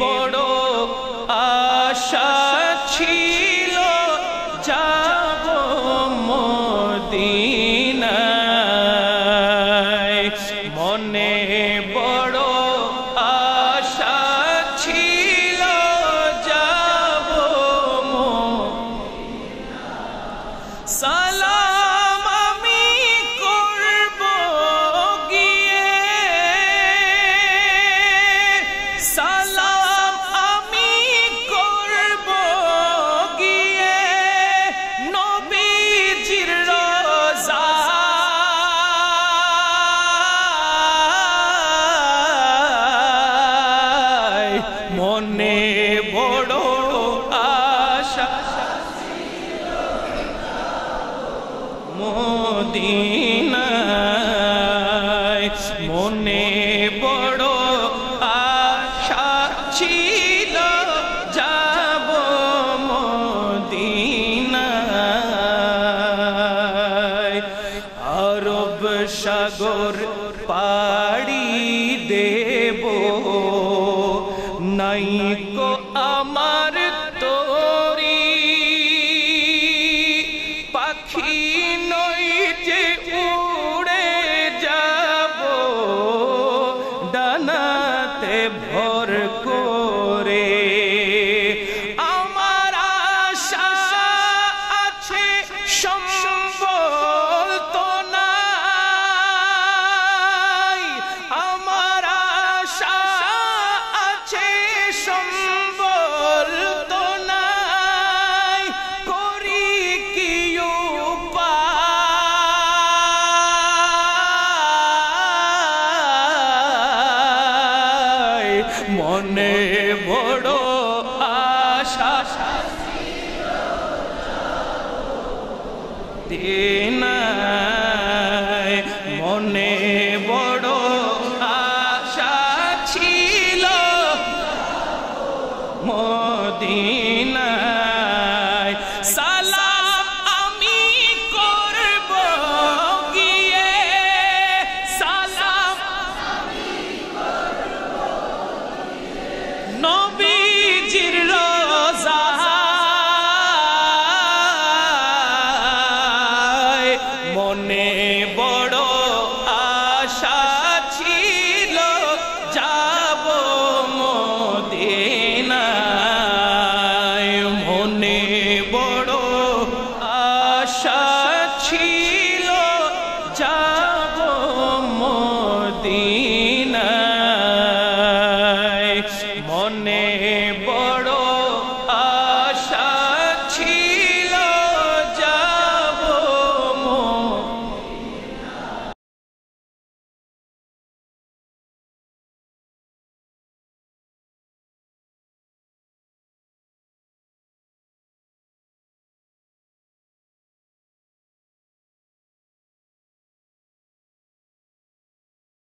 বড় আশা ছিল যাব মদিনায়। মনে বড় আশা ছিল যাব সালাম মদিনায় মনে বড় আশা ছিল যাব মদিনায়। আরব সাগর পাড়ি দেব নাইকো আমার নই যে উড়ে যাব। ডানাতে ভর করে মনে বড় আশা। দিন মনে বড় আশা ছিল। মদিনায় মনে বড় আশা ছিল যাব মদিনায়। মনে বড় আশা ছিল